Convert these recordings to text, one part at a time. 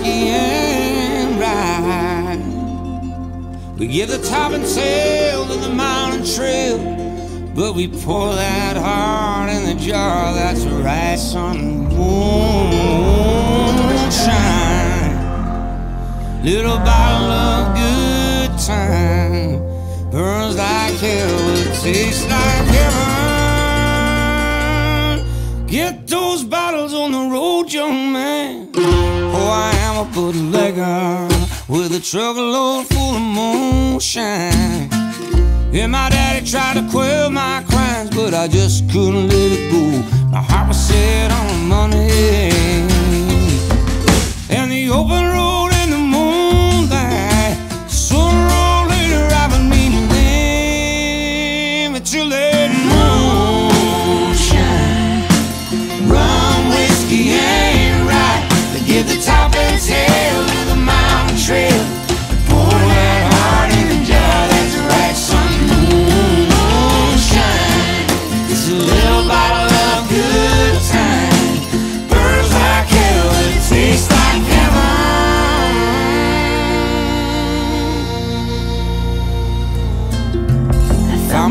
skin. We give the top and tail to the mountain trail, but we pour that heart in the jar. That's right, sun won't. Little bottle of good time burns like hell, it tastes like heaven. Get those bottles on the road, young man. Oh, I am a bootlegger with a truckload full of moonshine. And my daddy tried to quell my crimes, but I just couldn't let it go. My heart was set on money. And the open road in the moonlight, sooner or later I've been meeting them until that moonshine.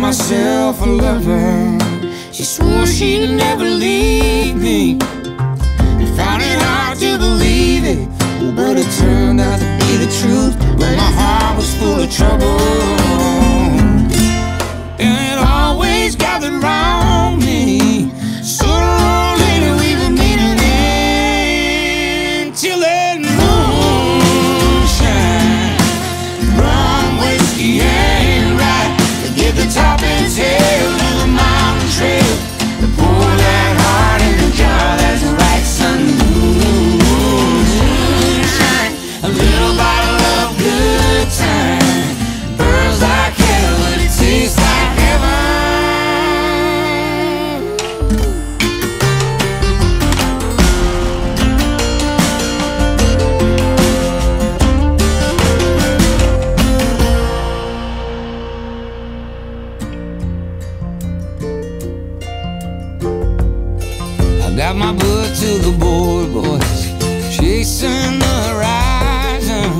Myself a lover. She swore she'd never leave me. I found it hard to believe it, but it turned out to be the truth. Got my butt to the board, boys, chasing the horizon.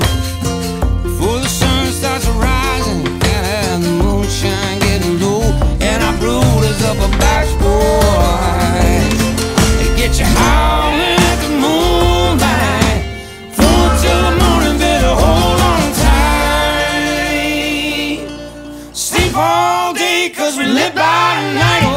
Before the sun starts rising, can't the moonshine getting low, and I brooders up a backboard. They get you howling at the moonlight, full till the morning, better hold on tight. Sleep all day, cause we live by night.